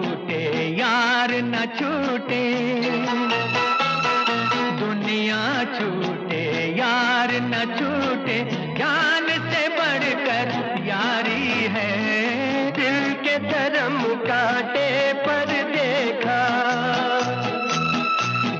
छूटे, यार न छूटे। दुनिया छूटे, यार न छूटे। ज्ञान से बढ़कर यारी है। दिल के धर्म काटे पर देखा।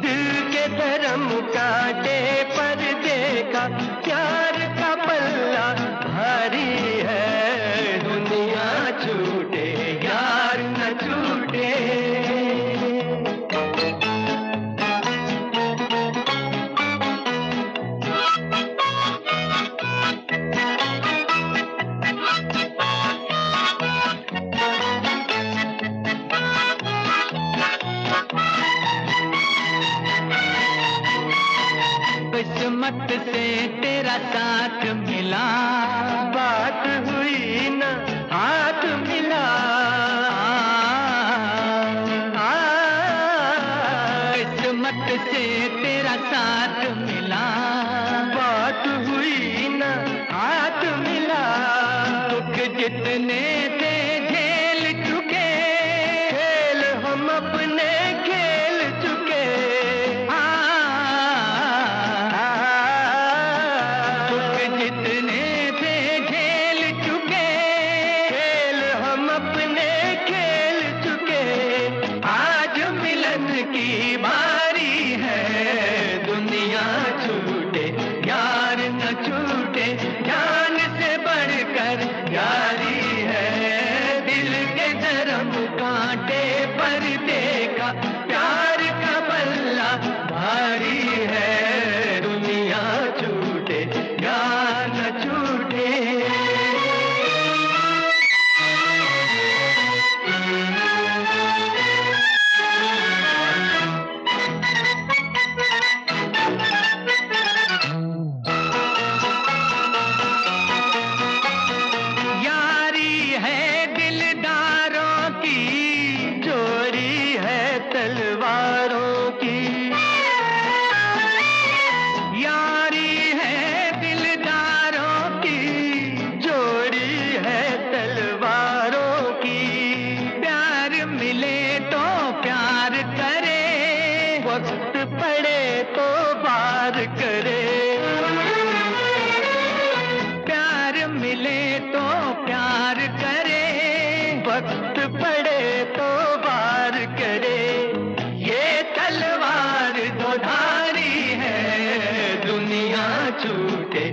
दिल के धर्म काटे पर देखा। प्यार किस्मत से तेरा साथ मिला। बात हुई न हाथ मिला। किस्मत से तेरा साथ मिला। बात हुई न हाथ मिला। दुख जितने जितने थे झेल चुके। खेल हम अपने खेल चुके। आज मिलन की बारी है। दुनिया छूटे, यार न छूटे। जान से बढ़कर यारी है। दिल के धर्म कांटे पर देखा तलवारों की। यारी है दिलदारों की, जोड़ी है तलवारों की। प्यार मिले तो प्यार करे, वक्त पड़े तो बार करे। टूटे